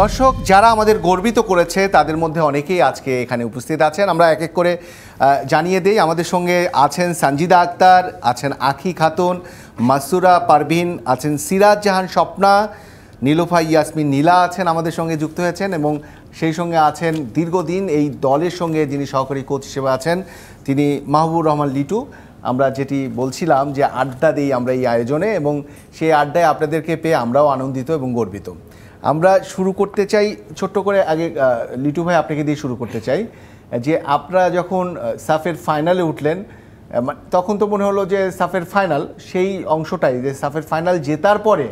দর্শক, যারা আমাদের গর্বিত করেছে, তাদের মধ্যে অনেকেই আজকে এখানে উপস্থিত আছেন। আমরা এক এক করে জানিয়ে দেই, আমাদের সঙ্গে আছেন সঞ্জিদা আক্তার, আছেন আখি খাতুন, মাসুরা পারভিন, আছেন সিরাজ জাহান স্বপ্না, নীলোফা ইয়াসমিন নীলা আছেন আমাদের সঙ্গে যুক্ত হয়েছেন এবং সেই সঙ্গে আছেন দীর্ঘদিন এই দলের সঙ্গে যিনি সহকারী কোচ হিসেবে আছেন, তিনি মাহবুব রহমান লিটু। আমরা যেটি বলছিলাম যে আড্ডা দিই আমরা এই আয়োজনে এবং সেই আড্ডায় আপনাদেরকে পেয়ে আমরাও আনন্দিত এবং গর্বিত। আমরা শুরু করতে চাই ছোট্ট করে আগে লিটু ভাই আপনাকে দিয়ে শুরু করতে চাই, যে আপনারা যখন সাফের ফাইনালে উঠলেন তখন তো মনে হলো যে সাফের ফাইনাল, সেই অংশটাই, যে সাফের ফাইনাল জেতার পরে,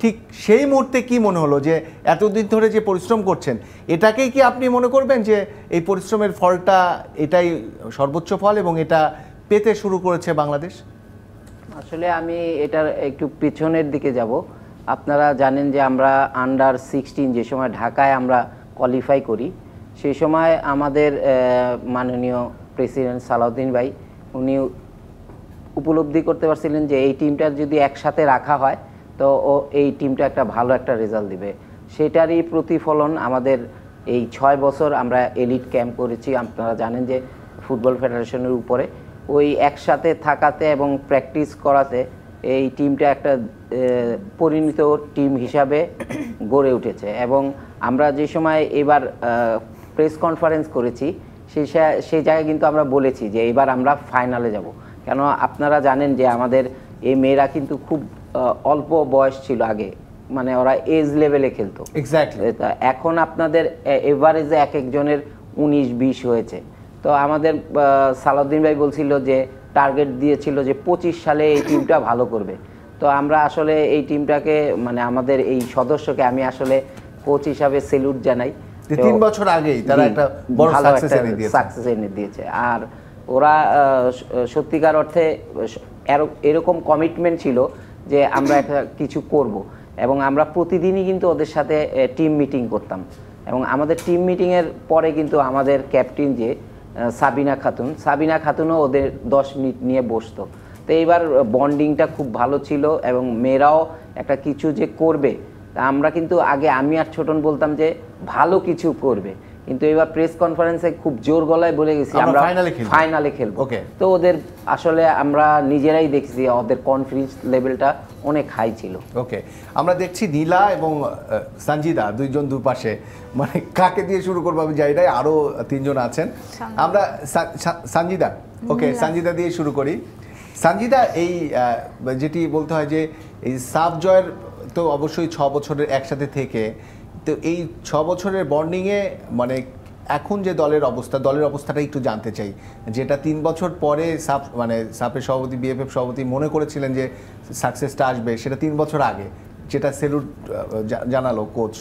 ঠিক সেই মুহূর্তে কি মনে হলো যে এতদিন ধরে যে পরিশ্রম করছেন, এটাকেই কি আপনি মনে করবেন যে এই পরিশ্রমের ফলটা এটাই সর্বোচ্চ ফল এবং এটা পেতে শুরু করেছে বাংলাদেশ? আসলে আমি এটার একটু পিছনের দিকে যাব। আপনারা জানেন যে আমরা আন্ডার সিক্সটিন যে সময় ঢাকায় আমরা কোয়ালিফাই করি সেই সময় আমাদের মাননীয় প্রেসিডেন্ট সালাউদ্দিন ভাই, উনি উপলব্ধি করতে পারছিলেন যে এই টিমটা যদি একসাথে রাখা হয়, তো ও এই টিমটা একটা ভালো একটা রেজাল্ট দিবে। সেটারই প্রতিফলন আমাদের এই ছয় বছর আমরা এলিট ক্যাম্প করেছি। আপনারা জানেন যে ফুটবল ফেডারেশনের উপরে। ওই একসাথে থাকাতে এবং প্র্যাকটিস করাতে এই টিমটা একটা পরিণত টিম হিসাবে গড়ে উঠেছে। এবং আমরা যে সময় এবার প্রেস কনফারেন্স করেছি সেই সেই জায়গায় কিন্তু আমরা বলেছি যে এবার আমরা ফাইনালে যাব। কেন আপনারা জানেন যে আমাদের এই মেয়েরা কিন্তু খুব অল্প বয়স ছিল আগে। মানে ওরা এজ লেভেলে খেলতো। এখন আপনাদের এভারেজে এক একজনের উনিশ বিশ হয়েছে। তো আমাদের সালাউদ্দিন ভাই বলছিল যে টার্গেট দিয়েছিল যে পঁচিশ সালে এই টিমটা ভালো করবে। তো আমরা আসলে এই টিমটাকে মানে আমাদের এই সদস্যকে আমি আসলে কোচ হিসাবে সেলুট জানাই। তিন বছর আগেই তারা একটা বড় সাকসেস এনে দিয়েছে। সাকসেস এনে দিয়েছে। আর ওরা সত্যিকার অর্থে এরকম কমিটমেন্ট ছিল যে আমরা একটা কিছু করব। এবং আমরা প্রতিদিনই কিন্তু ওদের সাথে টিম মিটিং করতাম। এবং আমাদের টিম মিটিংয়ের পরে কিন্তু আমাদের ক্যাপ্টেন যে সাবিনা খাতুন। সাবিনা খাতুনও ওদের দশ মিনিট নিয়ে বসতো। তো এইবার বন্ডিংটা খুব ভালো ছিল এবং মেয়েরাও একটা কিছু যে করবে, তা আমরা কিন্তু আগে আমি আর ছোটন বলতাম যে ভালো কিছু করবে। কিন্তু এবার প্রেস কনফারেন্সে খুব জোর গলায় বলে গেছি আমরা। ফাইনালে খেলব. তো ওদের আসলে আমরা নিজেরাই দেখছি ওদের কনফিডেন্স লেভেলটা অনেক হাই ছিল। ওকে আমরা দেখছি নীলা এবং সঞ্জিদা দুইজন দুপাশে। মানে কাকে দিয়ে শুরু করব আমি জানি না আরও তিনজন আছেন। আমরা সঞ্জিদা। ওকে সঞ্জিদা দিয়ে শুরু করি। সঞ্জিদা এই যেটি বলতে হয় যে এই সাব জয়ের তো অবশ্যই ছ বছরের একসাথে থেকে তো এই ছ বছরের বন্ডিংয়ে মানে এখন যে দলের অবস্থা, দলের অবস্থাটা একটু জানতে চাই। যেটা তিন বছর পরে সাপ মানে সাপের সভাপতি বিএফএফ সভাপতি মনে করেছিলেন যে সাকসেসটা আসবে, সেটা তিন বছর আগে। যেটা সেলুট জানালো কোচ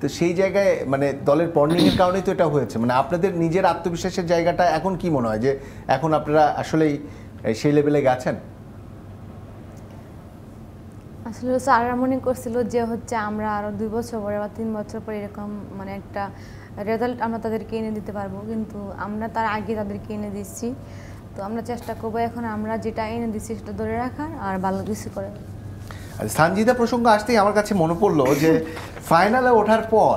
তো সেই জায়গায় মানে দলের বন্ডিংয়ের কারণেই তো এটা হয়েছে। মানে আপনাদের নিজের আত্মবিশ্বাসের জায়গাটা এখন কি মনে হয়? যে এখন আপনারা আসলেই সেই লেভেলে গেছেন? আসলে স্যাররা মনে করছিল যে হচ্ছে আমরা আরও দুই বছর পরে বা তিন বছর পরে এরকম মানে একটা রেজাল্ট আমরা তাদেরকে এনে দিতে পারব। কিন্তু আমরা তার আগে তাদেরকে এনে দিচ্ছি। তো আমরা চেষ্টা করব এখন আমরা যেটা এনে দিচ্ছি সেটা ধরে রাখার আর ভালো কিছু করে আর সানজিদা প্রসঙ্গ আসতেই আমার কাছে মনে পড়ল যে ফাইনালে ওঠার পর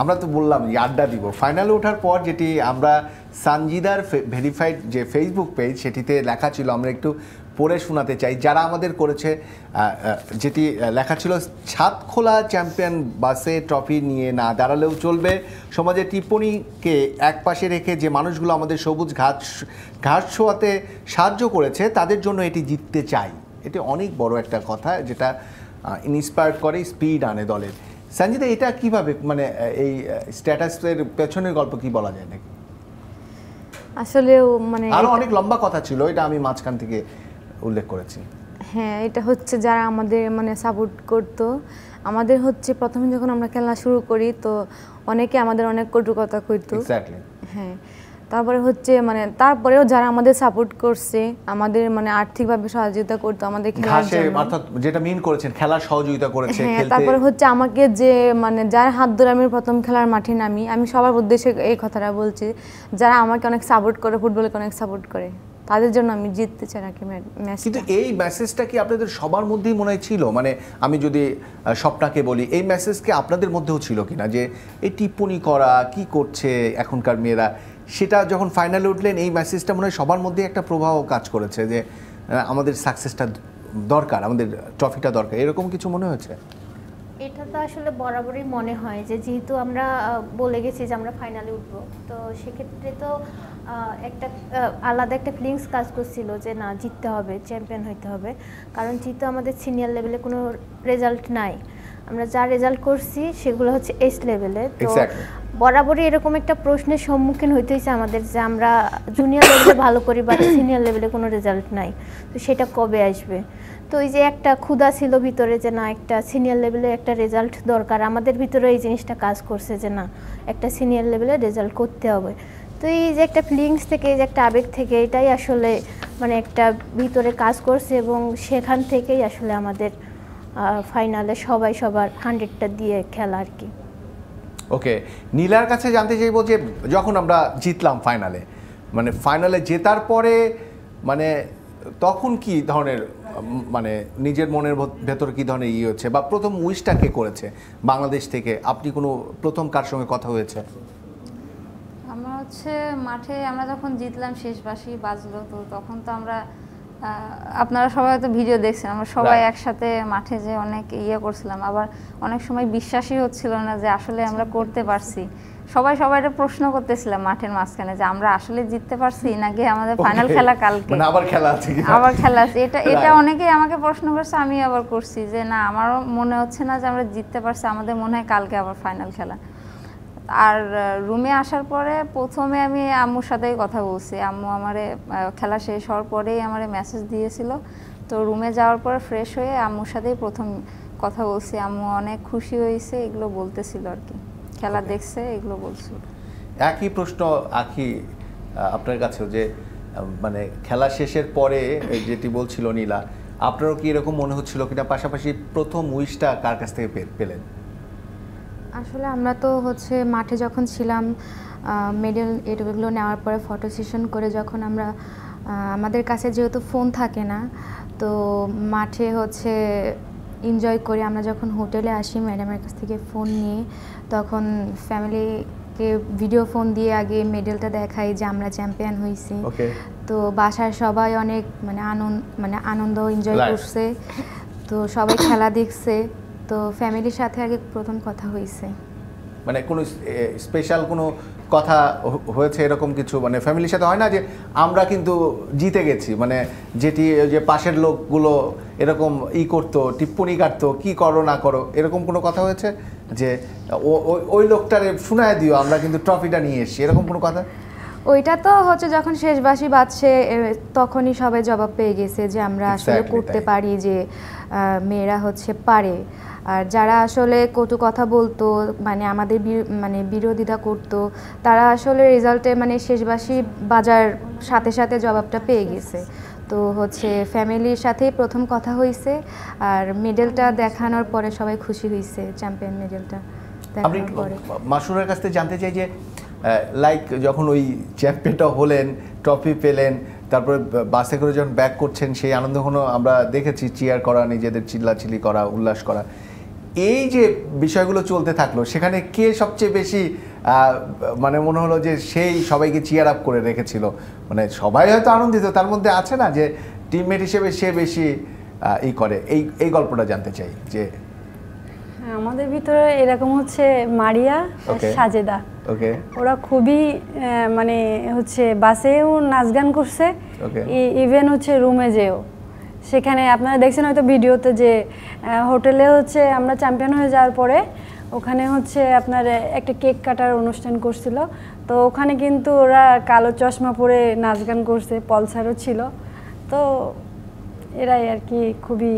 আমরা তো বললাম যে আড্ডা দিব। ফাইনালে ওঠার পর যেটি আমরা সানজিদার ভেরিফাইড যে ফেসবুক পেজ সেটিতে লেখা ছিল, আমরা একটু পড়ে শোনাতে চাই। যারা আমাদের করেছে যেটি লেখা ছিল ছাদখোলা চ্যাম্পিয়ন বাসে ট্রফি নিয়ে না দাঁড়ালেও চলবে। সমাজের টিপ্পণীকে একপাশে রেখে যে মানুষগুলো আমাদের সবুজ ঘাস ঘাস ছোঁয়াতে সাহায্য করেছে তাদের জন্য এটি জিততে চাই। এটি অনেক বড় একটা কথা যেটা ইন্সপায়ার করে স্পিড আনে দলের। সঞ্জিতা এটা কীভাবে মানে এই স্ট্যাটাসের পেছনের গল্প কি বলা যায় নাকি? আসলে মানে আরও অনেক লম্বা কথা ছিল এটা আমি মাঝখান থেকে উল্লেখ করেছি। হ্যাঁ এটা হচ্ছে যারা আমাদের মানে সাপোর্ট করতো। আমাদের হচ্ছে প্রথমে যখন আমরা খেলা শুরু করি তো অনেকে আমাদের অনেক কটু কথা কইতো। এক্স্যাক্টলি হ্যাঁ তারপরে হচ্ছে মানে তারপরেও যারা আমাদের সাপোর্ট করছে আমাদের মানে আর্থিকভাবে সহযোগিতা করতো আমাদের খেলার জন্য। অর্থাৎ যেটা মিন করেছেন খেলার সহযোগিতা করেছে হ্যাঁ খেলতে। তারপরে হচ্ছে আমাকে যে মানে যার হাত ধরে আমি প্রথম খেলার মাঠে নামি আমি সবার উদ্দেশ্যে এই কথাটা বলছি যারা আমাকে অনেক সাপোর্ট করে ফুটবলকে অনেক সাপোর্ট করে। তাদের জন্য আমি জিততে চাই নাকি ম্যাচ কিন্তু এই মেসেজটা কি আপনাদের সবার মধ্যেই মনে হয় ছিল? মানে আমি যদি স্বপ্নাকে বলি এই মেসেজ কি আপনাদের মধ্যেও ছিল কিনা? যে এই টিপ্পনি করা কি করছে এখনকার মেয়েরা? সেটা যখন ফাইনালে উঠলেন এই মেসেজটা মনে হয় সবার মধ্যে একটা প্রভাব কাজ করেছে যে আমাদের সাকসেসটা দরকার আমাদের ট্রফিটা দরকার। এরকম কিছু মনে হয়েছে? এটা তো আসলে বরাবরই মনে হয় যে যেহেতু আমরা বলে গেছি যে আমরা ফাইনালে উঠবো তো সেক্ষেত্রে তো একটা আলাদা একটা ফিলিংস কাজ করছিল যে না জিততে হবে চ্যাম্পিয়ন হইতে হবে। কারণ যেহেতু আমাদের সিনিয়র লেভেলে কোনো রেজাল্ট নাই আমরা যা রেজাল্ট করছি সেগুলো হচ্ছে এস লেভেলে তো বরাবরই এরকম একটা প্রশ্নের সম্মুখীন হইতে হয়েছে আমাদের যে আমরা জুনিয়র লেভেলে ভালো করি বা সিনিয়র লেভেলে কোনো রেজাল্ট নাই। তো সেটা কবে আসবে? তো এই যে একটা ক্ষুধা ছিল ভিতরে যে না একটা সিনিয়র লেভেলে একটা রেজাল্ট দরকার। আমাদের ভিতরে এই জিনিসটা কাজ করছে যে না একটা সিনিয়র লেভেলে রেজাল্ট করতে হবে। তো এই যে একটা ফিলিংস থেকে যে একটা আবেগ থেকে, এটাই আসলে মানে একটা ভিতরে কাজ করছে এবং সেখান থেকেই আসলে আমাদের ফাইনালে সবাই সবার হান্ড্রেডটা দিয়ে খেলা আর কি। ওকে নীলার কাছে জানতে চাইব যে যখন আমরা জিতলাম ফাইনালে মানে ফাইনালে জেতার পরে মানে তখন কি ধরনের মানে নিজের মনের ভত- ভেতরে কি ধরনের ইয়ে হচ্ছে? বা প্রথম উইশটা কে করেছে বাংলাদেশ থেকে? আপনি কোনো, প্রথম কার সঙ্গে কথা হয়েছে? হচ্ছে মাঠে আমরা যখন জিতলাম শেষ বাসি বাজলো তো তখন তো আমরা আপনারা সবাই তো ভিডিও দেখছেন আমরা সবাই একসাথে মাঠে যে অনেক ইয়ে করছিলাম আবার অনেক সময় বিশ্বাসই হচ্ছিল না যে আসলে আমরা করতে পারছি। সবাই সবাই প্রশ্ন করতেছিলাম মাঠের মাঝখানে যে আমরা আসলে জিততে পারছি নাকি আমাদের ফাইনাল খেলা কালকে? মানে আবার খেলা আছে? আবার খেলা আছে। এটা এটা অনেকেই আমাকে প্রশ্ন করছে আমি আবার করছি যে না আমারও মনে হচ্ছে না যে আমরা জিততে পারছি আমাদের মনে হয় কালকে আবার ফাইনাল খেলা। আর রুমে আসার পরে প্রথমে আমি আম্মুর সাথেই কথা বলছি। আম্মু আমারে খেলা শেষ হওয়ার পরেই আমারে মেসেজ দিয়েছিল। তো রুমে যাওয়ার পরে ফ্রেশ হয়ে আম্মুর সাথেই প্রথম কথা বলছি। আম্মু অনেক খুশি হয়েছে এগুলো বলতেছিল আর কি। খেলা দেখছে এগুলো বলছিল। একই প্রশ্ন আখি আপনার কাছেও যে মানে খেলা শেষের পরে যেটি বলছিল নীলা আপনারও কি এরকম মনে হচ্ছিল কিনা? পাশাপাশি প্রথম উইশটা কার কাছ থেকে পেলেন? আসলে আমরা তো হচ্ছে মাঠে যখন ছিলাম মেডেল এগুলো নেওয়ার পরে ফটো সেশন করে যখন আমরা আমাদের কাছে যেহেতু ফোন থাকে না তো মাঠে হচ্ছে এনজয় করি। আমরা যখন হোটেলে আসি ম্যাডামের কাছ থেকে ফোন নিয়ে তখন ফ্যামিলিকে ভিডিও ফোন দিয়ে আগে মেডেলটা দেখাই যে আমরা চ্যাম্পিয়ন হয়েছি তো বাসায় সবাই অনেক মানে আনন্দ মানে আনন্দ এনজয় করছে। তো সবাই খেলা দেখছে। তো ফ্যামিলির সাথে আগে প্রথম কথা হয়েছে। মানে কোনো স্পেশাল কোনো কথা হয়েছে এরকম কিছু? মানে ফ্যামিলির সাথে হয় না যে আমরা কিন্তু জিতে গেছি মানে যেটি যে পাশের লোকগুলো এরকম ই করতো টিপ্পনি কাটতো কি করো না করো এরকম কোনো কথা হয়েছে? যে ওই- লোকটারে শোনায় দিও আমরা কিন্তু ট্রফিটা নিয়ে এসেছি এরকম কোনো কথা? ওইটা তো হচ্ছে যখন শেষবাসী বাজছে এ, তখনই সবাই জবাব পেয়ে গেছে যে আমরা আসলে করতে পারি যে মেয়েরা হচ্ছে পারে। আর যারা আসলে কটু কথা বলতো মানে আমাদের মানে বিরোধিতা করতো তারা আসলে রেজাল্টে মানে শেষবাসী বাজার সাথে সাথে জবাবটা পেয়ে গেছে। তো হচ্ছে ফ্যামিলির সাথেই প্রথম কথা হয়েছে আর মেডেলটা দেখানোর পরে সবাই খুশি হয়েছে চ্যাম্পিয়ন মেডেলটা আপনি দেখানোর পরে। মাসুরের কাছ থেকে জানতে চাই যে লাইক যখন ওই চ্যাম্পিয়নটা হলেন ট্রফি পেলেন তারপরে বাসে করে যখন ব্যাক করছেন সেই আনন্দঘন আমরা দেখেছি? চিয়ার করা নিজেদের চিল্লাচিল্লি করা উল্লাস করা। এই যে বিষয়গুলো চলতে থাকল সেখানে কে সবচেয়ে বেশি মানে মনে হলো যে সেই সবাইকে চিয়ার আপ করে রেখেছিল? মানে সবাই হয়তো আনন্দিত তার মধ্যে আছে না যে টিমমেট হিসেবে সে বেশি ই করে? এই এই গল্পটা জানতে চাই যে হ্যাঁ, আমাদের ভিতরে এরকম হচ্ছে মারিয়া সাজেদা। ওকে ওরা খুবই মানে হচ্ছে বাসেও নাচ গান করছে. ইভেন হচ্ছে রুমে যেও। সেখানে আপনারা দেখছেন হয়তো ভিডিওতে যে হোটেলে হচ্ছে আমরা চ্যাম্পিয়ন হয়ে যাওয়ার পরে ওখানে হচ্ছে আপনার একটা কেক কাটার অনুষ্ঠান করছিল। তো ওখানে কিন্তু ওরা কালো চশমা পরে নাচ গান করছে পলসারও ছিল। তো এরাই আর কি খুবই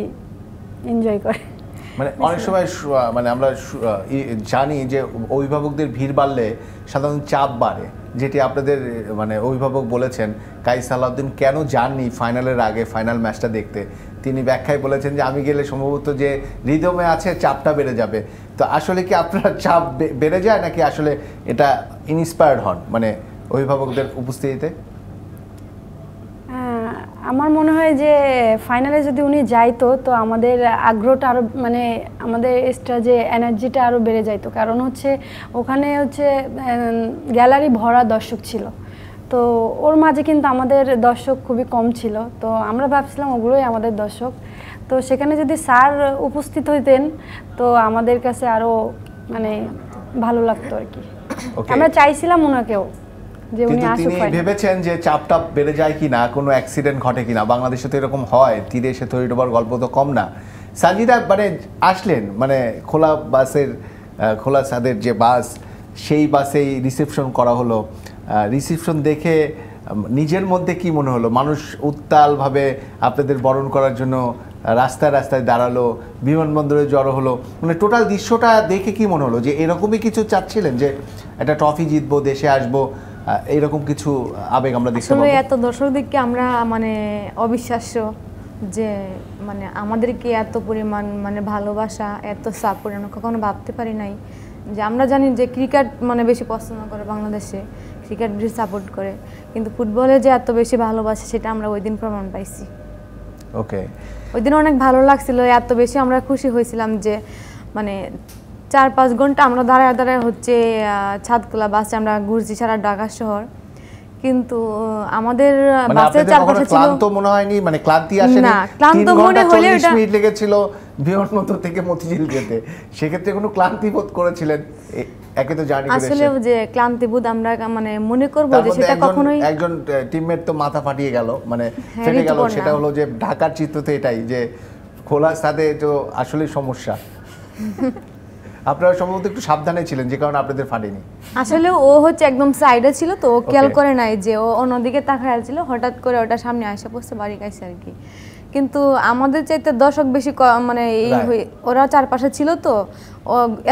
এনজয় করে। মানে অনেক সময় মানে আমরা জানি যে অভিভাবকদের ভিড় বাড়লে সাধারণত চাপ বাড়ে। যেটি আপনাদের মানে অভিভাবক বলেছেন কাইস সালাউদ্দিন কেন যাননি ফাইনালের আগে, ফাইনাল ম্যাচটা দেখতে? তিনি ব্যাখ্যায় বলেছেন যে, আমি গেলে সম্ভবত যে রিদমে আছে, চাপটা বেড়ে যাবে। তো আসলে কি আপনার চাপ বেড়ে যায় নাকি আসলে এটা ইন্সপায়ার্ড হন মানে অভিভাবকদের উপস্থিতিতে? আমার মনে হয় যে ফাইনালে যদি উনি যাইতো তো আমাদের আগ্রহটা আরও মানে আমাদের এক্সট্রা যে এনার্জিটা আরও বেড়ে যাইতো। কারণ হচ্ছে ওখানে হচ্ছে গ্যালারি ভরা দর্শক ছিল। তো ওর মাঝে কিন্তু আমাদের দর্শক খুবই কম ছিল। তো আমরা ভাবছিলাম ওগুলোই আমাদের দর্শক। তো সেখানে যদি স্যার উপস্থিত হইতেন তো আমাদের কাছে আরও মানে ভালো লাগতো আর কি। আমরা চাইছিলাম ওনাকেও। যে উনি কিন্তু আসুক তিনি ভেবেছেন যে চাপটা বেড়ে যায় কিনা কোনো অ্যাক্সিডেন্ট ঘটে কিনা বাংলাদেশে তো এরকম হয় তীরে এসে তৈরি ডোবার গল্প তো কম না। সাজিদা মানে আসলেন মানে খোলা বাসের খোলা ছাদের যে বাস সেই বাসেই রিসেপশন করা হলো। রিসেপশন দেখে নিজের মধ্যে কি মনে হলো? মানুষ উত্তালভাবে আপনাদের বরণ করার জন্য রাস্তায় রাস্তায় দাঁড়াল বিমানবন্দরে জড়ো হলো। মানে টোটাল দৃশ্যটা দেখে কি মনে হলো? যে এরকমই কিছু চাচ্ছিলেন যে একটা ট্রফি জিতবো দেশে আসব এইরকম কিছু আবেগ আমরা দেখতে পাবো। এত দর্শক দিককে আমরা মানে অবিশ্বাস্য যে মানে আমাদেরকে এত পরিমাণ মানে ভালোবাসা এত সাপোর্ট আমরা কখনো ভাবতে পারি নাই। যে আমরা জানি যে ক্রিকেট মানে বেশি পছন্দ করে বাংলাদেশে ক্রিকেট বেশি সাপোর্ট করে। কিন্তু ফুটবলে যে এত বেশি ভালোবাসে সেটা আমরা ওই দিন প্রমাণ পাইছি। ওকে ওই দিন অনেক ভালো লাগছিল এত বেশি আমরা খুশি হয়েছিলাম যে মানে চার পাঁচ ঘণ্টা আমরা দাঁড়ায় দাঁড়ায় হচ্ছে আহ, ছাদখোলা বাসে আমরা ঘুরছি সারা ঢাকা শহর। কিন্তু আমাদের মানে বাসের আপনাদের চারপাশে ছিল ক্লান্ত মনে হয়নি? মানে ক্লান্তি আসেনি? না, ক্লান্ত মনে হলে ওটা- মিনিট লেগেছিল বিমানবন্দর থেকে মতিঝিল যেতে। সেক্ষেত্রে কোনো ক্লান্তি বোধ করেছিলেন? একে তো জার্নি আসলে যে ক্লান্তি বোধ আমরা মানে মনে করব যে সেটা কখনোই একজন টিমমেট তো মাথা ফাটিয়ে গেল। মানে হ্যাঁ, ফেটে গেল। সেটা হলো যে ঢাকার চিত্র তো এটাই যে খোলা সাথে তো আসলে সমস্যা। আপনারা সম্ভবত একটু সাবধানে ছিলেন যে কারণে আপনাদের ফাটেনি। আসলে ও হচ্ছে একদম সাইডে ছিল তো ও খেয়াল করে নাই যে ও অন্যদিকে তাকায় ছিল হঠাৎ করে ওটা সামনে আসে পড়ছে বাড়ি গাইছে আর কি। কিন্তু আমাদের চাইতে দর্শক বেশি মানে এই ওরা চারপাশে ছিল তো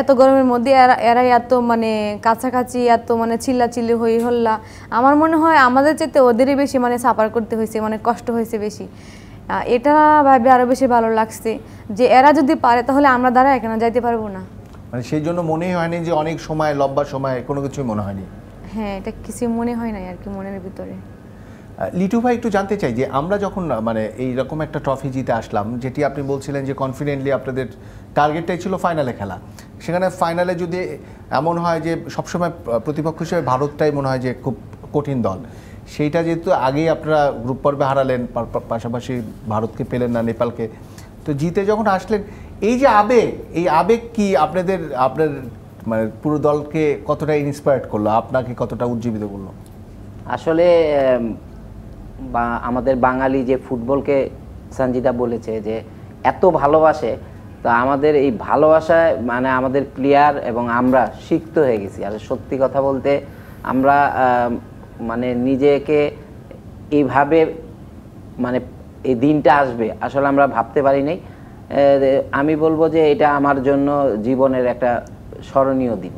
এত গরমের মধ্যে এরা এত মানে কাছাকাছি এত মানে চিল্লাচিল্লি হই হল্লা। আমার মনে হয় আমাদের চাইতে ওদেরই বেশি মানে সাফার করতে হয়েছে মানে কষ্ট হয়েছে বেশি। এটা ভাবে আরও বেশি ভালো লাগছে যে এরা যদি পারে তাহলে আমরা দ্বারা কেন যাইতে পারব না। মানে সেই জন্য মনেই হয়নি যে অনেক সময় লম্বা সময় কোনো কিছুই মনে হয়নি। হ্যাঁ এটা কিছু মনে হয় না আর কি মনের ভিতরে। লিটু ভাই একটু জানতে চাই যে আমরা যখন মানে এই রকম একটা ট্রফি জিতে আসলাম যেটি আপনি বলছিলেন যে কনফিডেন্টলি আপনাদের টার্গেটটাই ছিল ফাইনালে খেলা। সেখানে ফাইনালে যদি এমন হয় যে সবসময় প্রতিপক্ষ হিসেবে ভারতটাই মনে হয় যে খুব কঠিন দল। সেইটা যেহেতু আগেই আপনারা গ্রুপ পর্বে হারালেন পাশাপাশি ভারতকে পেলেন না নেপালকে। তো জিতে যখন আসলেন এই যে আবেগ, এই আবেগ কি আপনাদের, আপনার মানে পুরো দলকে কতটা ইন্সপায়ার্ড করল, আপনাকে কতটা উজ্জীবিত করল? আসলে বা, আমাদের বাঙালি যে ফুটবলকে সঞ্জিদা বলেছে যে এত ভালোবাসে, তো আমাদের এই ভালোবাসায় মানে আমাদের প্লেয়ার এবং আমরা সিক্ত হয়ে গেছি। আর সত্যি কথা বলতে আমরা মানে নিজেকে এইভাবে মানে এই দিনটা আসবে, আসলে আমরা ভাবতে পারি নাই। আমি বলব যে এটা আমার জন্য জীবনের একটা স্মরণীয় দিন।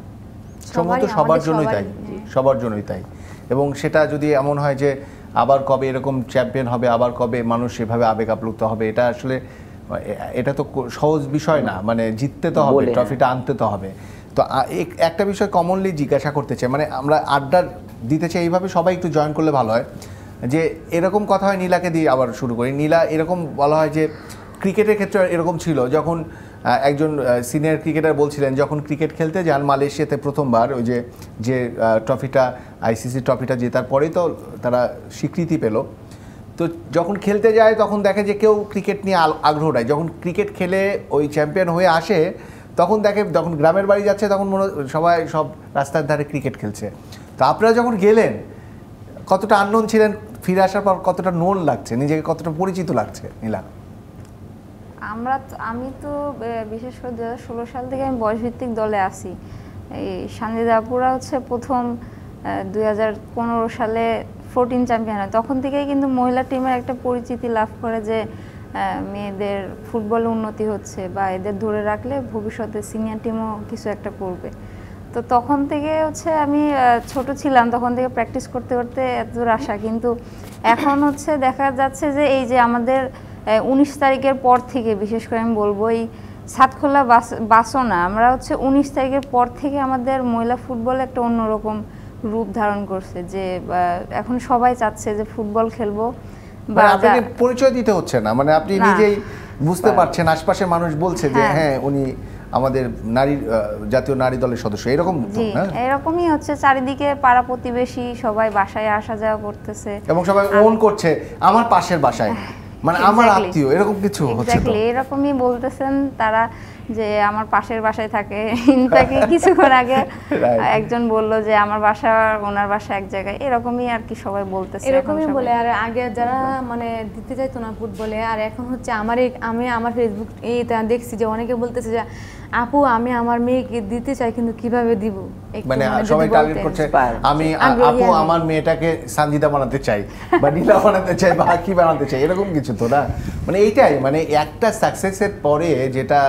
সম্ভবত সবার জন্যই তাই হ্যাঁ। সবার জন্যই তাই। এবং সেটা যদি এমন হয় যে আবার কবে এরকম চ্যাম্পিয়ন হবে আবার কবে মানুষ সেভাবে আবেগ আপ্লুত হবে এটা আসলে এটা তো সহজ বিষয় না। মানে জিততে তো হবে। ট্রফিটা আনতে তো হবে। তো এক- একটা বিষয় কমনলি জিজ্ঞাসা করতে চাই মানে আমরা আড্ডা দিতে চাই এইভাবে সবাই একটু জয়েন করলে ভালো হয়। যে এরকম কথা হয় নীলাকে দিয়ে আবার শুরু করি। নীলা এরকম বলা হয় যে ক্রিকেটের ক্ষেত্রে এরকম ছিল, যখন একজন সিনিয়র ক্রিকেটার বলছিলেন, যখন ক্রিকেট খেলতে যান মালয়েশিয়াতে প্রথমবার, ওই যে যে ট্রফিটা আইসিসি ট্রফিটা জেতার পরেই তো তারা স্বীকৃতি পেল। তো যখন খেলতে যায়, তখন দেখে যে কেউ ক্রিকেট নিয়ে আগ্রহ নাই। যখন ক্রিকেট খেলে ওই চ্যাম্পিয়ন হয়ে আসে, তখন দেখে, যখন গ্রামের বাড়ি যাচ্ছে, তখন মনে সবাই সব রাস্তার ধারে ক্রিকেট খেলছে। তো আপনারা যখন গেলেন, কতটা আননোন ছিলেন, ফিরে আসার পর কতটা নোন লাগছে, নিজেকে কতটা পরিচিত লাগছে নীলা আমরা আমি তো বিশেষ করে দু ষোলো সাল থেকে আমি বয়সভিত্তিক দলে আছি, এই সানজিদাপুরা হচ্ছে প্রথম দুই হাজার পনেরো সালে ফোরটিন চ্যাম্পিয়ন হয়। তখন থেকেই কিন্তু মহিলা টিমের একটা পরিচিতি লাভ করে যে মেয়েদের ফুটবলে উন্নতি হচ্ছে বা এদের ধরে রাখলে ভবিষ্যতে সিনিয়র টিমও কিছু একটা করবে। তো তখন থেকে হচ্ছে আমি ছোট ছিলাম, তখন থেকে প্র্যাকটিস করতে করতে এত আশা কিন্তু এখন হচ্ছে দেখা যাচ্ছে যে, এই যে আমাদের উনিশ তারিখের পর থেকে বিশেষ করে আমি বলব এই সাতখোলা বাস বাসও না আমরা হচ্ছে উনিশ তারিখের পর থেকে আমাদের মহিলা ফুটবল একটা অন্যরকম রূপ ধারণ করছে যে এখন সবাই চাচ্ছে যে ফুটবল খেলব মানে আপনাকে পরিচয় দিতে হচ্ছে না মানে আপনি নিজেই বুঝতে পারছেন আশপাশের মানুষ বলছে যে হ্যাঁ। হ্যাঁ উনি আমাদের নারী জাতীয় নারী দলের সদস্য এরকম হ্যাঁ এরকমই হচ্ছে চারিদিকে পাড়া প্রতিবেশী সবাই বাসায় আসা যাওয়া করতেছে। এবং সবাই ওন করছে আমার পাশের বাসায়। মানে আমার আত্মীয় এরকম কিছু হচ্ছে তো? এক্স্যাক্টলি এরকমই বলতেছেন তারা যে আমার পাশের বাসায় থাকে। ইনফ্যাক্ট কিছুক্ষণ আগে একজন বলল যে আমার বাসা ওনার বাসা এক জায়গায়। এরকমই আর কি সবাই বলতেছে এরকমই বলে আর আগে যারা মানে দিতে চাইতো না ফুটবলে আর এখন হচ্ছে আমার আমি আমার ফেসবুক এইটা দেখছি যে অনেকে বলতেছে যে আপু আমি আমার মেয়েকে দিতে চাই কিন্তু কীভাবে দিব? মানে সবাই টার্গেট করছে আমি আপু আমার মেয়েটাকে সানজিদা বানাতে চাই বা নীলা বানাতে চাই বা কি বানাতে চাই এরকম কিছু তো না? মানে এইটাই মানে একটা সাকসেসের পরে যেটা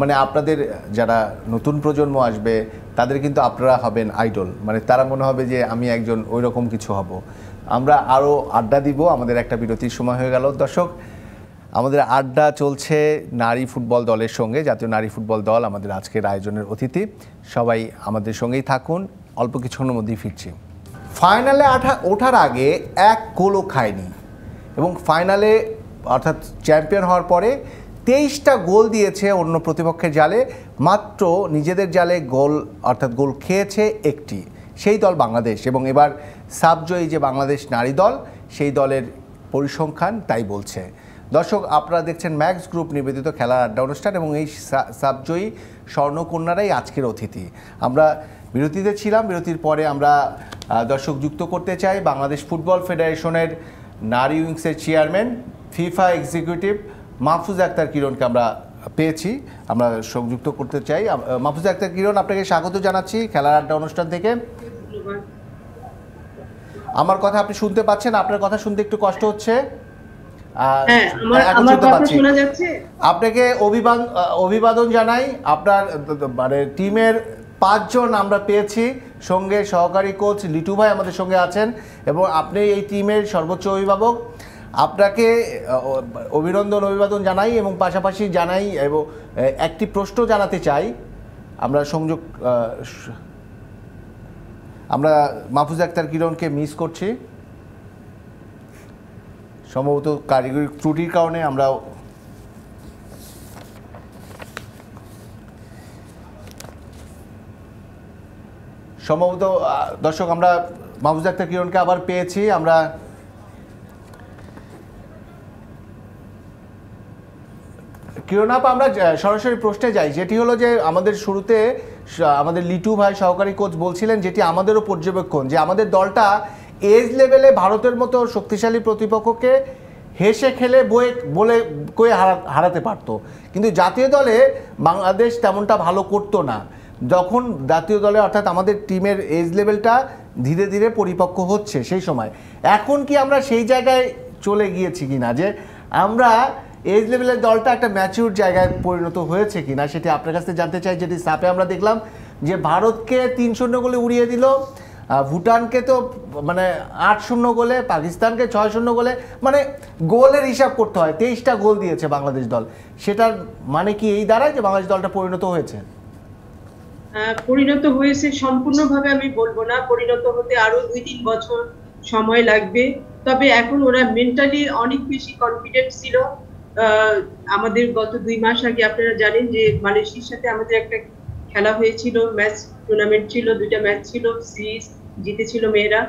মানে আপনাদের যারা নতুন প্রজন্ম আসবে তাদের কিন্তু আপনারা হবেন আইডল মানে তারা মনে হবে যে আমি একজন ওই রকম কিছু হব। আমরা আরও আড্ডা দিব আমাদের একটা বিরতির সময় হয়ে গেল। দর্শক আমাদের আড্ডা চলছে নারী ফুটবল দলের সঙ্গে, জাতীয় নারী ফুটবল দল আমাদের আজকের আয়োজনের অতিথি। সবাই আমাদের সঙ্গেই থাকুন, অল্প কিছুক্ষণের মধ্যেই ফিরছি। ফাইনালে আঠা ওঠার আগে এক গোলও খায়নি এবং ফাইনালে অর্থাৎ চ্যাম্পিয়ন হওয়ার পরে তেইশটা গোল দিয়েছে অন্য প্রতিপক্ষের জালে, মাত্র নিজেদের জালে গোল, অর্থাৎ গোল খেয়েছে একটি। সেই দল বাংলাদেশ এবং এবার সাবজয়ী যে বাংলাদেশ নারী দল, সেই দলের পরিসংখ্যান তাই বলছে। দর্শক, আপনারা দেখছেন ম্যাক্স গ্রুপ নিবেদিত খেলার আড্ডা অনুষ্ঠান এবং এই সাবজয়ী স্বর্ণকন্যারাই আজকের অতিথি। আমরা বিরতিতে ছিলাম, বিরতির পরে আমরা দর্শক যুক্ত করতে চাই বাংলাদেশ ফুটবল ফেডারেশনের নারী উইংসের chairman, FIFA executive Mahfuz Akter কিরণকে আমরা পেয়েছি। আমরা সংযুক্ত করতে চাই। মাহফুজ আক্তার কিরণ, আপনাকে স্বাগত জানাচ্ছি খেলার আড্ডা অনুষ্ঠান থেকে। আমার কথা আপনি শুনতে পাচ্ছেন, আপনার কথা শুনতে একটু কষ্ট হচ্ছে। আপনাকে অভিবাদন জানাই। আপনার মানে টিমের পাঁচজন আমরা পেয়েছি। সঙ্গে সহকারী কোচ লিটু ভাই আমাদের সঙ্গে আছেন এবং আপনি এই টিমের সর্বোচ্চ অভিভাবক। আপনাকে অভিনন্দন অভিবাদন জানাই এবং পাশাপাশি জানাই এবং একটি প্রশ্ন জানাতে চাই। আমরা সংযোগ আমরা মাহফুজ আক্তার কিরণকে মিস করছি। সম্ভবত কারিগরি ত্রুটির কারণে আমরা সম্ভবত দর্শক, আমরা মাহফুজ আক্তার কিরণকে আবার পেয়েছি। আমরা কিরণ আপা, আমরা সরাসরি প্রশ্নে যাই। যেটি হলো যে আমাদের শুরুতে আমাদের লিটু ভাই সহকারী কোচ বলছিলেন যেটি আমাদেরও পর্যবেক্ষণ, যে আমাদের দলটা এজ লেভেলে ভারতের মতো শক্তিশালী প্রতিপক্ষকে হেসে খেলে বয়ে, বলে, কয়ে হারা, হারাতে পারতো। কিন্তু জাতীয় দলে বাংলাদেশ তেমনটা ভালো করতো না। যখন জাতীয় দলে, অর্থাৎ আমাদের টিমের এজ লেভেলটা ধীরে ধীরে পরিপক্ক হচ্ছে সেই সময়। এখন কি আমরা সেই জায়গায় চলে গিয়েছি কি না যে আমরা এজ লেভেলের দলটা একটা ম্যাচিউর জায়গায় পরিণত হয়েছে কি না সেটি আপনার কাছ থেকে জানতে চাই। যেটি সাপে আমরা দেখলাম যে ভারতকে তিন শূন্য গোলে উড়িয়ে দিল ভুটানকে তো মানে আট শূন্য গোলে, পাকিস্তানকে ছয় শূন্য গোলে মানে গোলের হিসাব করতে হয়। তেইশটা গোল দিয়েছে বাংলাদেশ দল। সেটার মানে কি এই দাঁড়ায় যে বাংলাদেশ দলটা পরিণত হয়েছে? পরিণত হয়েছে সম্পূর্ণভাবে আমি বলব না। পরিণত হতে আরও দুই তিন বছর সময় লাগবে। তবে এখন ওরা মেন্টালি অনেক বেশি কনফিডেন্ট ছিল। আমাদের গত দুই মাস আগে আপনারা জানেন যে মালয়েশিয়ার সাথে আমাদের একটা খেলা হয়েছিল। ম্যাচ টুর্নামেন্ট ছিল, দুইটা ম্যাচ ছিল, সিরিজ। জিতেছিল মেয়েরা।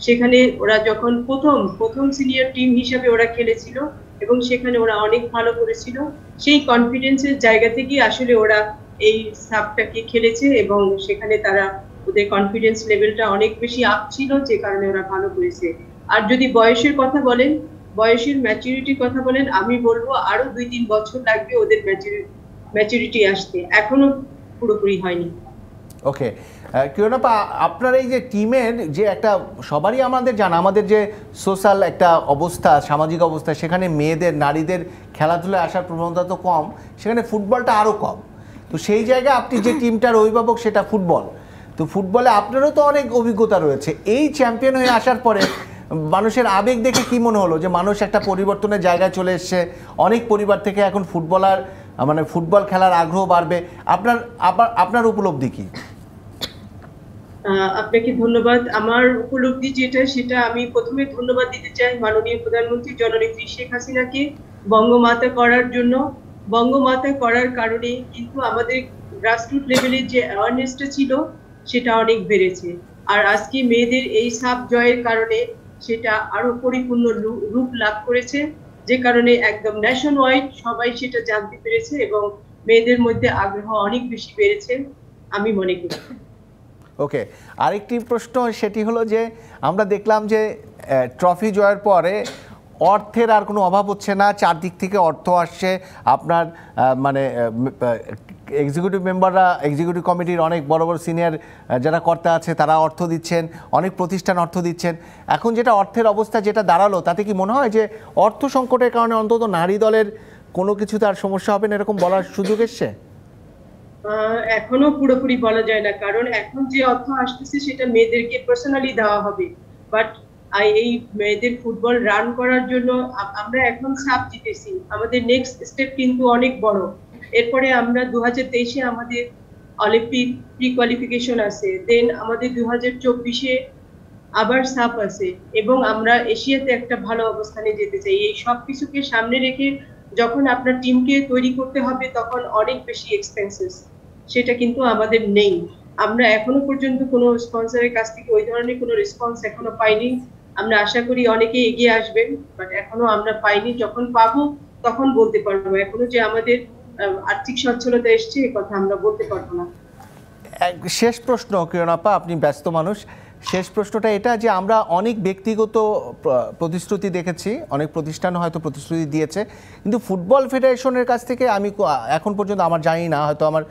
সেখানে ওরা যখন প্রথম প্রথম সিনিয়র টিম হিসাবে ওরা খেলেছিল এবং সেখানে ওরা অনেক ভালো করেছিল, সেই কনফিডেন্সের জায়গা থেকে আসলে ওরা এই সাবটাকে খেলেছে এবং সেখানে তারা ওদের কনফিডেন্স লেভেলটা অনেক বেশি আপ ছিল, যে কারণে ওরা ভালো করেছে। আর যদি বয়সের কথা বলেন, বয়সের ম্যাচুরিটির কথা বলেন, আমি বলব আরও দুই তিন বছর লাগবে ওদের ম্যাচুরিটি আসতে। এখনও পুরোপুরি হয়নি। ওকে কিরণাপা আপনার এই যে টিমের যে একটা সবারই আমাদের জানা, আমাদের যে সোশ্যাল একটা অবস্থা, সামাজিক অবস্থা, সেখানে মেয়েদের, নারীদের খেলাধুলায় আসার প্রবণতা তো কম, সেখানে ফুটবলটা আরও কম। তো সেই জায়গায় আপনি যে টিমটার অভিভাবক, সেটা ফুটবল। তো ফুটবলে আপনারও তো অনেক অভিজ্ঞতা রয়েছে। এই চ্যাম্পিয়ন হয়ে আসার পরে মানুষের আবেগ দেখে কি মনে হলো? যে মানুষ একটা পরিবর্তনের জায়গায় চলে এসছে, অনেক পরিবার থেকে এখন ফুটবলার মানে ফুটবল খেলার আগ্রহ বাড়বে। আপনার আপনার উপলব্ধি কি? আপনাকে ধন্যবাদ। আমার উপলব্ধি যেটা, সেটা আমি প্রথমে ধন্যবাদ দিতে চাই মাননীয় প্রধানমন্ত্রী জননেত্রী শেখ হাসিনাকে বঙ্গমাতা করার জন্য। বঙ্গমাতা করার কারণে কিন্তু আমাদের গ্রাসরুট লেভেলের যে অ্যাওয়ারনেসটা ছিল, সেটা অনেক বেড়েছে। আর আজকে মেয়েদের এই সাপ জয়ের কারণে সেটা আরও পরিপূর্ণ রূপ লাভ করেছে। যে কারণে একদম ন্যাশন ওয়াইড সবাই সেটা জানতে পেরেছে এবং মেয়েদের মধ্যে আগ্রহ অনেক বেশি বেড়েছে, আমি মনে করি। ওকে আরেকটি প্রশ্ন সেটি হলো যে আমরা দেখলাম যে ট্রফি জয়ের পরে অর্থের আর কোনো অভাব হচ্ছে না, চারদিক থেকে অর্থ আসছে। আপনার মানে এক্সিকিউটিভ মেম্বাররা এক্সিকিউটিভ কমিটির অনেক বড় বড় সিনিয়র যারা কর্তা আছে, তারা অর্থ দিচ্ছেন, অনেক প্রতিষ্ঠান অর্থ দিচ্ছেন। এখন যেটা অর্থের অবস্থা যেটা দাঁড়াল, তাতে কি মনে হয় যে অর্থ সংকটের কারণে অন্তত নারী দলের কোনো কিছু তার সমস্যা হবে না, এরকম বলার সুযোগ এসছে? এখনও পুরোপুরি বলা যায় না। কারণ এখন যে অর্থ আসতেছে, সেটা মেয়েদেরকে পার্সোনালি দেওয়া হবে। বাট এই মেয়েদের ফুটবল রান করার জন্য আমরা এখন সাপ জিতেছি আমাদের নেক্সট স্টেপ কিন্তু অনেক বড়। এরপরে আমরা দু হাজার তেইশে আমাদের অলিম্পিক প্রি কোয়ালিফিকেশন আছে। দেন আমাদের দু হাজার চব্বিশে আবার সাপ আছে। এবং আমরা এশিয়াতে একটা ভালো অবস্থানে যেতে চাই। এই সব কিছুকে সামনে রেখে যখন আপনার টিমকে তৈরি করতে হবে, তখন অনেক বেশি এক্সপেন্সেস সেটা কিন্তু আমাদের নেই। আমরা এখনও পর্যন্ত কোনো স্পন্সরের কাছ থেকে ওই ধরনের কোনো রেসপন্স এখনও পাইনি। আমরা আশা করি অনেকে এগিয়ে আসবেন বাট এখনও আমরা পাইনি। যখন পাবো, তখন বলতে পারব। এখনও যে আমাদের আর্থিক সচ্ছলতা এসছে, এ কথা আমরা বলতে পারব না। শেষ প্রশ্ন কিরণাপা আপনি ব্যস্ত মানুষ। শেষ প্রশ্নটা এটা যে আমরা অনেক ব্যক্তিগত প্রতিশ্রুতি দেখেছি। অনেক প্রতিষ্ঠান হয়তো প্রতিশ্রুতি দিয়েছে। কিন্তু ফুটবল ফেডারেশনের কাছ থেকে আমি এখন পর্যন্ত আমার জানি না। হয়তো আমার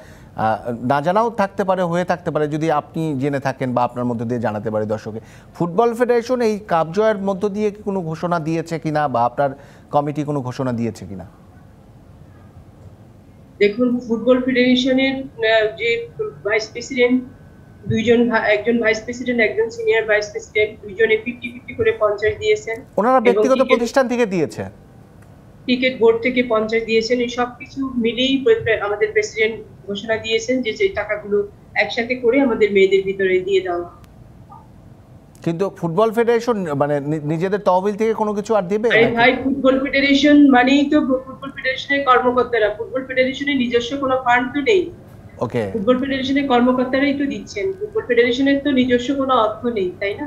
না জানাও থাকতে পারে হয়ে থাকতে পারে যদি আপনি জেনে থাকেন বা আপনার মধ্যে দিয়ে জানাতে পারে দর্শকে। ফুটবল ফেডারেশন এই কাপ জয়ের মধ্য দিয়ে কি কোনো ঘোষণা দিয়েছে কিনা বা আপনার কমিটি কোনো ঘোষণা দিয়েছে কিনা? দেখুন ফুটবল ফেডারেশনের যে ভাইস প্রেসিডেন্ট দুইজন একজন ভাইস প্রেসিডেন্ট একজন সিনিয়র ভাইস প্রেসিডেন্ট দুইজনে ফিফটি ফিফটি করে পঞ্চাশ দিয়েছেন। ওনারা ব্যক্তিগত প্রতিষ্ঠান থেকে দিয়েছে? ক্রিকেট বোর্ড থেকে পঞ্চাশ দিয়েছেন এই সব কিছু মিলেই আমাদের প্রেসিডেন্ট ঘোষণা দিয়েছেন যে যে টাকাগুলো একসাথে করে আমাদের মেয়েদের ভিতরে দিয়ে দেওয়া কিন্তু ফুটবল ফেডারেশন মানে নিজেদের তহবিল থেকে কোনো কিছু আর দেবে আরে ভাই ফুটবল ফেডারেশন মানেই তো ফুটবল ফেডারেশনের কর্মকর্তারা। ফুটবল ফেডারেশনের নিজস্ব কোনো ফান্ড তো নেই। ওকে ফুটবল ফেডারেশনের কর্মকর্তারাই তো দিচ্ছেন। ফুটবল ফেডারেশনের তো নিজস্ব কোনো অর্থ নেই তাই না?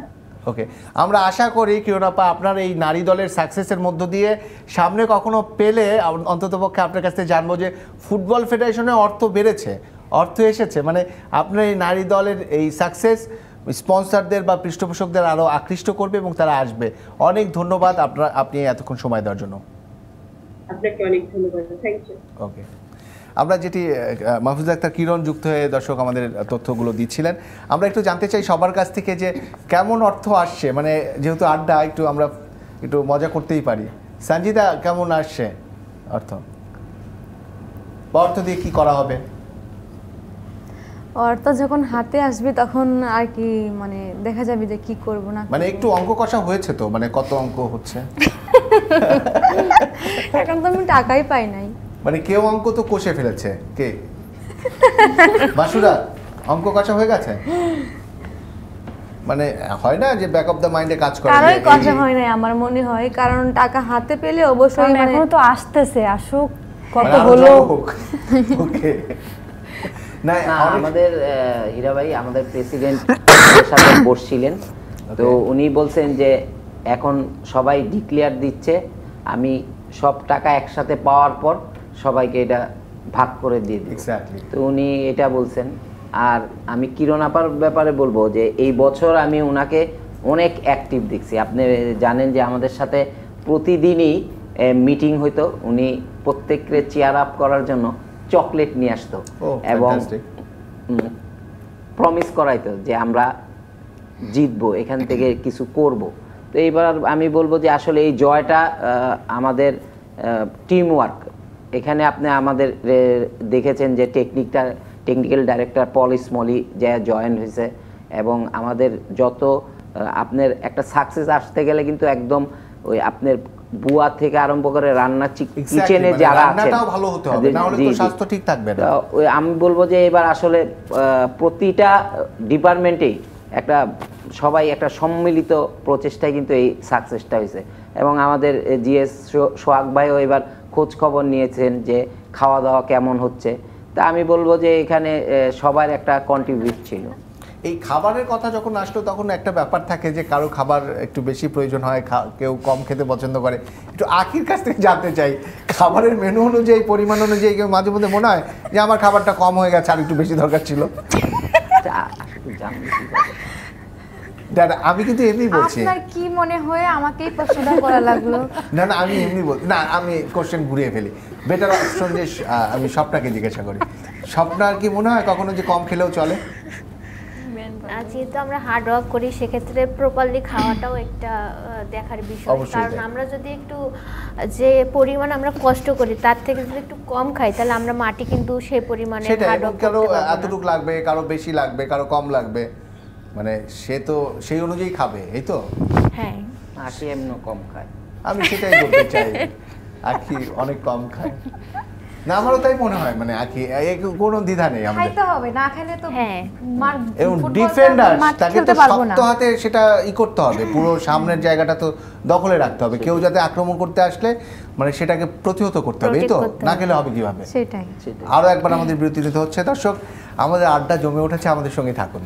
ওকে আমরা আশা করি কিরণাপা আপনার এই নারী দলের সাকসেসের মধ্য দিয়ে সামনে কখনো পেলে অন্ততপক্ষে আপনার কাছ থেকে জানব যে ফুটবল ফেডারেশনে অর্থ বেড়েছে অর্থ এসেছে। মানে আপনার এই নারী দলের এই সাকসেস স্পন্সরদের বা পৃষ্ঠপোষকদের আরও আকৃষ্ট করবে এবং তারা আসবে। অনেক ধন্যবাদ আপনার আপনি এতক্ষণ সময় দেওয়ার জন্য। আপনাকে অনেক ধন্যবাদ। থ্যাংক ইউ ওকে আমরা যেটি মাহফুজ আক্তার কিরণ যুক্ত হয়ে দর্শক আমাদের তথ্যগুলো দিচ্ছিলেন। আমরা একটু জানতে চাই সবার কাছ থেকে যে কেমন অর্থ আসছে মানে যেহেতু আড্ডা একটু আমরা একটু মজা করতেই পারি। সঞ্জিদা কেমন আসছে অর্থ? বা অর্থ দিয়ে কি করা হবে? অর্থ যখন হাতে আসবে তখন আর কি মানে দেখা যাবে যে কি করব না মানে একটু অঙ্ক কষা হয়েছে তো মানে কত অঙ্ক হচ্ছে? এখন তো আমি টাকাই পাই নাই। মানে কেউ অঙ্ক তো কষে ফেলেছে। কে? বাসুরা অঙ্ক কষা হয়ে গেছে? মানে হয় না যে ব্যাক অফ দ্য মাইন্ডে কাজ করে কারোই কথা হয় নাই আমার মনে হয় কারণ টাকা হাতে পেলে অবশ্যই মানে এখনও তো আসতেছে আসুক কত মানে হলো। ওকে। না না আমাদের আহ, হীরা ভাই আমাদের প্রেসিডেন্ট সাথে বসছিলেন। তো উনি বলছেন যে এখন সবাই ডিক্লেয়ার দিচ্ছে আমি সব টাকা একসাথে পাওয়ার পর সবাইকে এটা ভাগ করে দিয়ে দিই তো উনি এটা বলছেন আর আমি কিরণ আপার ব্যাপারে বলব যে এই বছর আমি ওনাকে অনেক অ্যাক্টিভ দেখছি। আপনি জানেন যে আমাদের সাথে প্রতিদিনই মিটিং হইতো। উনি প্রত্যেককে চেয়ার আপ করার জন্য চকলেট নিয়ে আসতো। এবং প্রমিস করাইতো যে আমরা জিতবো এখান থেকে কিছু করব। তো এইবার আমি বলব যে আসলে এই জয়টা আমাদের টিম ওয়ার্ক এখানে আপনি আমাদের দেখেছেন যে টেকনিকটা টেকনিক্যাল ডাইরেক্টর পল ইসমলি যে জয়েন হয়েছে এবং আমাদের যত আপনার একটা সাকসেস আসতে গেলে কিন্তু একদম ওই আপনার বুয়া থেকে আরম্ভ করে রান্না কিচেনে মানে যারা আছেন। ওই আমি বলব যে এবার আসলে আহ, প্রতিটা ডিপার্টমেন্টেই একটা সবাই একটা সম্মিলিত প্রচেষ্টায় কিন্তু এই সাকসেসটা হয়েছে। এবং আমাদের জিএস সোহাগ ভাইও এবার খোঁজ খবর নিয়েছেন যে খাওয়া দাওয়া কেমন হচ্ছে। তা আমি বলব যে এখানে সবার একটা কন্ট্রিবিউট ছিল। এই খাবারের কথা যখন আসলো তখন একটা ব্যাপার থাকে যে কারও খাবার একটু বেশি প্রয়োজন হয় কেউ কম খেতে পছন্দ করে। একটু আখির কাছ থেকে জানতে চাই খাবারের মেনু অনুযায়ী পরিমাণ অনুযায়ী কেউ মাঝে মধ্যে মনে হয় যে আমার খাবারটা কম হয়ে গেছে আর একটু বেশি দরকার ছিল? দাদা আমি কিন্তু এমনি বলছি। আপনার কি মনে হয় আমাকেই প্রশ্নটা করা লাগল? না না আমি এমনি বলছি না আমি কোশ্চেন ঘুরিয়ে ফেলি। বেটার অপশন যে আমি স্বপ্নাকে জিজ্ঞাসা করি। স্বপ্নার কি মনে হয় কখনো যে কম খেলেও চলে? আর যেহেতু আমরা হার্ড ওয়ার্ক করি সেক্ষেত্রে প্রপারলি খাওয়াটাও একটা দেখার বিষয়। কারণ আমরা যদি একটু যে পরিমাণ আমরা কষ্ট করি তার থেকে যদি একটু কম খাই তাহলে আমরা মাটি কিন্তু সেই পরিমাণে হার্ড ওয়ার্ক কারও এতটুকু লাগবে কারও বেশি লাগবে কারও কম লাগবে। মানে সে তো সেই অনুযায়ী খাবে এই তো? হ্যাঁ। আখি এমন কম খায়। আমি সেটাই বলতে চাই আখি অনেক কম খায়। না আমারও তাই মনে হয় মানে আখি কোনো দ্বিধা নেই আমাদের। খাইতে হবে না খেলে তো হ্যাঁ। মার এবং ডিফেন্ডার তাকে তো শক্ত হাতে সেটা ই করতে হবে পুরো সামনের জায়গাটা তো দখলে রাখতে হবে। কেউ যাতে আক্রমণ করতে আসলে মানে সেটাকে প্রতিহত করতে হবে এই তো? না। গেলে হবে কীভাবে? সেটাই। সেটাই। আরও একবার আমাদের বিরতি নিতে হচ্ছে। দর্শক আমাদের আড্ডা জমে উঠেছে আমাদের সঙ্গে থাকুন।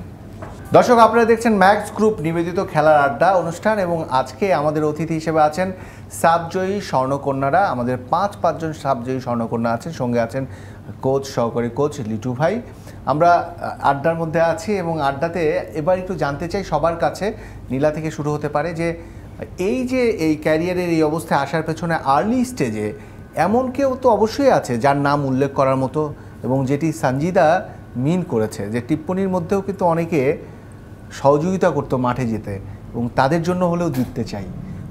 দর্শক, আপনারা দেখছেন ম্যাক্স গ্রুপ নিবেদিত খেলার আড্ডা অনুষ্ঠান এবং আজকে আমাদের অতিথি হিসেবে আছেন সাবজয়ী স্বর্ণকন্যারা। আমাদের পাঁচ পাঁচজন সাবজয়ী স্বর্ণকন্যা আছেন, সঙ্গে আছেন কোচ, সহকারী কোচ লিটু ভাই। আমরা আড্ডার মধ্যে আছি এবং আড্ডাতে এবার একটু জানতে চাই সবার কাছে, নীলা থেকে শুরু হতে পারে যে এই যে এই ক্যারিয়ারের এই অবস্থায় আসার পেছনে আর্লি স্টেজে এমন কেউ তো অবশ্যই আছে যার নাম উল্লেখ করার মতো এবং যেটি সঞ্জিদা মিন করেছে। যে টিপ্পনির মধ্যেও কিন্তু অনেকে সহযোগিতা করতো মাঠে যেতে এবং তাদের জন্য হলেও জিততে চাই।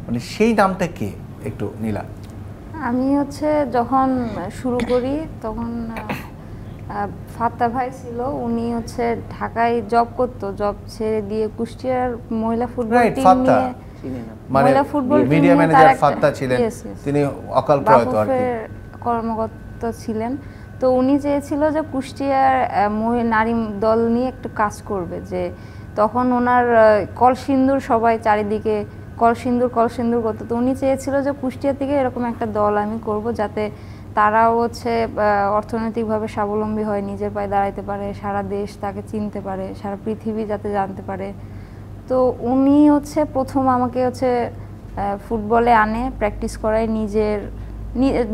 মানে সেই নামটা কে? একটু নীলা। আমি হচ্ছে যখন শুরু করি তখন ফাত্তা ভাই ছিল উনি হচ্ছে ঢাকায় জব করতো জব ছেড়ে দিয়ে কুষ্টিয়ার মহিলা ফুটবল টিম নিয়ে মানে মহিলা ফুটবল মিডিয়া ম্যানেজার ফাত্তা ছিলেন. তিনি অকাল প্রয়াত আর কি। কর্মকর্তা ছিলেন। তো উনি চেয়েছিল যে কুষ্টিয়ার নারী দল নিয়ে একটু কাজ করবে যে তখন ওনার কলসিন্দুর সবাই চারিদিকে কলসিন্দুর কলসিন্দুর করতো। তো উনি চেয়েছিল যে কুষ্টিয়া থেকে এরকম একটা দল আমি করব যাতে তারাও হচ্ছে অর্থনৈতিকভাবে স্বাবলম্বী হয় নিজের পায়ে দাঁড়াইতে পারে সারা দেশ তাকে চিনতে পারে সারা পৃথিবী যাতে জানতে পারে। তো উনি হচ্ছে প্রথম আমাকে হচ্ছে ফুটবলে আনে প্র্যাকটিস করায় নিজের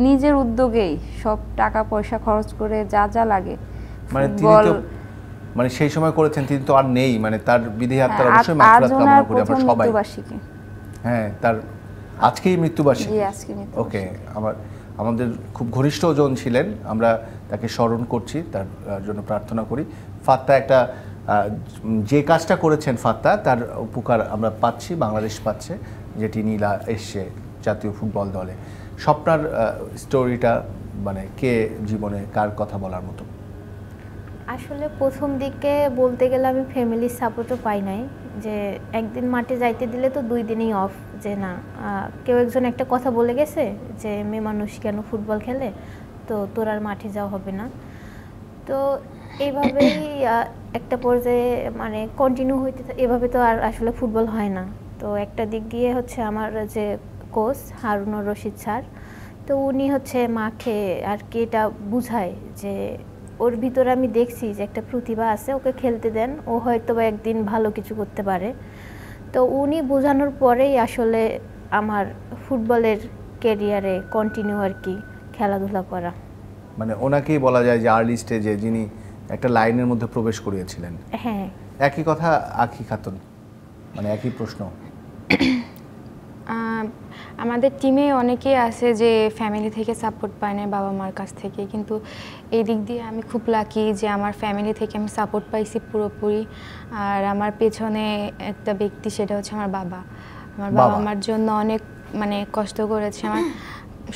নিজের উদ্যোগেই সব টাকা পয়সা খরচ করে যা যা লাগে। মানে ফুটবল মানে সেই সময় করেছেন তিনি তো আর নেই মানে তার বিধি আত্মার হ্যাঁ, অবশ্যই মাগফিরাত কামনা করি আমরা সবাই। হ্যাঁ তার আজকেই মৃত্যুবার্ষিকী। ওকে আমার আমাদের খুব ঘনিষ্ঠ জন ছিলেন আমরা তাকে স্মরণ করছি তার জন্য প্রার্থনা করি। ফাত্তা একটা যে কাজটা করেছেন ফাত্তা তার উপকার আমরা পাচ্ছি বাংলাদেশ পাচ্ছে যেটি নীলা এসছে জাতীয় ফুটবল দলে। স্বপ্নার স্টোরিটা মানে কে জীবনে কার কথা বলার মতো। আসলে প্রথম দিকে বলতে গেলে আমি ফ্যামিলির সাপোর্টও পাই নাই। যে একদিন মাঠে যাইতে দিলে তো দুই দিনই অফ যে না কেউ একজন একটা কথা বলে গেছে যে, মেয়ে মানুষ কেন ফুটবল খেলে? তো তোর আর মাঠে যাওয়া হবে না। তো এইভাবেই একটা পর্যায়ে মানে কন্টিনিউ হইতে এভাবে তো আর আসলে ফুটবল হয় না। তো একটা দিক দিয়ে হচ্ছে আমার যে কোচ হারুনুর রশিদ স্যার, তো উনি হচ্ছে মাকে আর কি এটা বুঝায় যে ওর ভিতরে আমি দেখছি যে একটা প্রতিভা আছে ওকে খেলতে দেন ও হয়তো বা একদিন ভালো কিছু করতে পারে। তো উনি বোঝানোর পরেই আসলে আমার ফুটবলের ক্যারিয়ারে কন্টিনিউ আর কি খেলাধুলা করা। মানে ওনাকেই বলা যায় যে আর্লি স্টেজে যিনি একটা লাইনের মধ্যে প্রবেশ করিয়েছিলেন। হ্যাঁ। একই কথা আখি খাতুন মানে একই প্রশ্ন। আমাদের টিমে অনেকেই আছে যে ফ্যামিলি থেকে সাপোর্ট পায় না বাবা মার কাছ থেকে। কিন্তু এই দিক দিয়ে আমি খুব লাকি যে আমার ফ্যামিলি থেকে আমি সাপোর্ট পাইছি পুরোপুরি। আর আমার পেছনে একটা ব্যক্তি সেটা হচ্ছে আমার বাবা। আমার বাবা। আমার জন্য অনেক মানে কষ্ট করেছে। আমার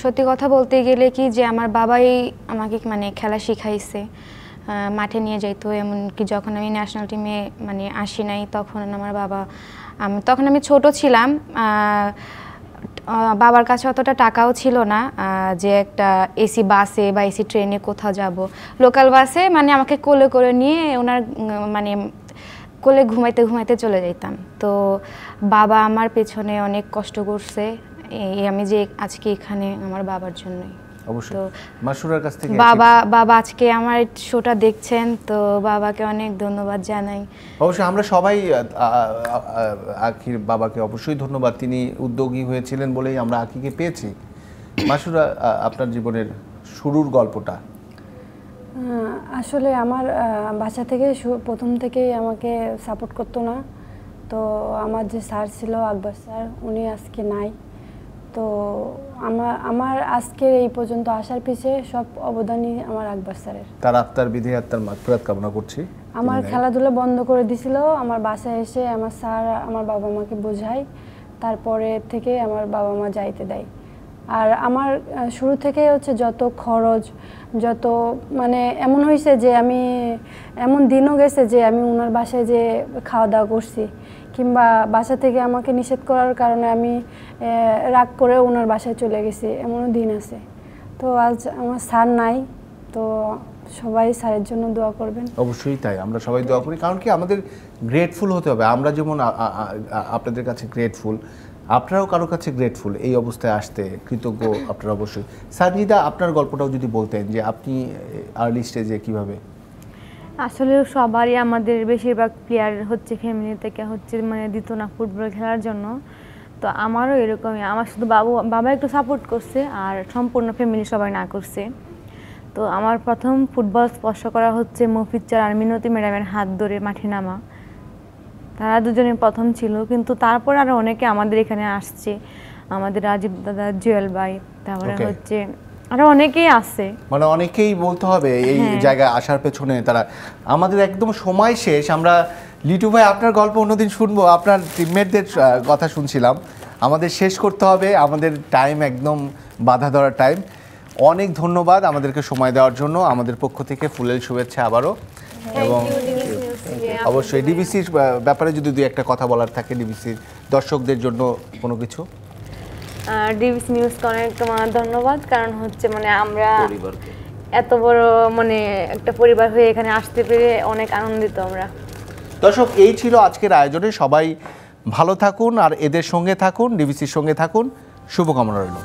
সত্যি কথা বলতে গেলে কি যে আমার বাবাই আমাকে মানে খেলা শিখাইছে। মাঠে নিয়ে যাইতো। এমনকি যখন আমি ন্যাশনাল টিমে মানে আসি নাই তখন আমার বাবা তখন আমি ছোট ছিলাম। আহ, বাবার কাছে অতটা টাকাও ছিল না যে একটা এসি বাসে বা এসি ট্রেনে কোথাও যাব। লোকাল বাসে মানে আমাকে কোলে করে নিয়ে ওনার মানে কোলে ঘুমাইতে ঘুমাইতে চলে যাইতাম। তো বাবা আমার পেছনে অনেক কষ্ট করছে এই আমি যে আজকে এখানে আমার বাবার জন্যই। অবশ্যই। তো মাসুরার কাছ থেকে বাবা বাবা আজকে আমার শোটা দেখছেন তো বাবাকে অনেক ধন্যবাদ জানাই। অবশ্যই আমরা সবাই আখির বাবাকে অবশ্যই ধন্যবাদ। তিনি উদ্যোগী হয়েছিলেন বলেই আমরা আখিকে পেয়েছি। মাসুরা আপনার জীবনের শুরুর গল্পটা। আসলে আমার বাসা থেকে প্রথম থেকেই আমাকে সাপোর্ট করতো না। তো আমার যে স্যার ছিল আকবর স্যার উনি আজকে নাই। তো আমার আমার আজকের এই পর্যন্ত আসার পিছে সব অবদানই আমার আকবর স্যারের। তার আত্মার বিধি আত্মার মাগফিরাত কামনা করছি। আমার খেলাধুলা বন্ধ করে দিছিল আমার বাসায় এসে আমার স্যার আমার বাবা মাকে বোঝায় তারপরে থেকে আমার বাবা মা যাইতে দেয়। আর আমার শুরু থেকে হচ্ছে যত খরচ যত মানে এমন হয়েছে যে আমি এমন দিনও গেছে যে আমি ওনার বাসায় যে খাওয়া দাওয়া করছি কিংবা বাসা থেকে আমাকে নিষেধ করার কারণে আমি রাগ করে ওনার বাসায় চলে গেছি, এমনও দিন আছে। তো আজ আমার স্যার নাই, তো সবাই স্যারের জন্য দোয়া করবেন। অবশ্যই তাই, আমরা সবাই দোয়া করি, কারণ কি আমাদের গ্রেটফুল হতে হবে। আমরা যেমন আপনাদের কাছে গ্রেটফুল আপনারাও কারও কাছে গ্রেটফুল এই অবস্থায় আসতে কৃতজ্ঞ আপনারা অবশ্যই। সানজিদা, আপনার গল্পটাও যদি বলতেন যে আপনি আর্লি স্টেজে কীভাবে আসলে সবারই আমাদের বেশিরভাগ প্লেয়ার হচ্ছে ফ্যামিলি থেকে হচ্ছে মানে দিত না ফুটবল খেলার জন্য। তো আমারও এরকমই। আমার শুধু বাবু বাবা একটু সাপোর্ট করছে আর সম্পূর্ণ ফ্যামিলি সবাই না করছে। তো আমার প্রথম ফুটবল স্পর্শ করা হচ্ছে মফিজ চার আর মিনতি ম্যাডামের হাত ধরে মাঠে নামা। তারা দুজনে প্রথম ছিল কিন্তু তারপর আরও অনেকে আমাদের এখানে আসছে। আমাদের রাজীব দাদা জুয়েল ভাই তারপরে হচ্ছে আরও অনেকেই আছে। মানে অনেকেই বলতে হবে এই হ্যাঁ। জায়গায় আসার পেছনে তারা। আমাদের একদম সময় শেষ আমরা লিটু ভাই আপনার গল্প অন্যদিন শুনব আপনার টিমমেটদের কথা শুনছিলাম। আমাদের শেষ করতে হবে আমাদের টাইম একদম বাধা ধরার টাইম অনেক ধন্যবাদ আমাদেরকে সময় দেওয়ার জন্য আমাদের পক্ষ থেকে ফুলের শুভেচ্ছা আবারও। এবং অবশ্যই ডিবিসির ব্যাপারে যদি দুই একটা কথা বলার থাকে ডিবিসির দর্শকদের জন্য কোনো কিছু। ডিভিস নিউজ অনেক তোমার ধন্যবাদ কারণ হচ্ছে মানে আমরা এত বড় মানে একটা পরিবার হয়ে এখানে আসতে পেরে অনেক আনন্দিত আমরা। দর্শক এই ছিল আজকের আয়োজনে। সবাই ভালো থাকুন আর এদের সঙ্গে থাকুন ডিভিসির সঙ্গে থাকুন। শুভকামনা রইল।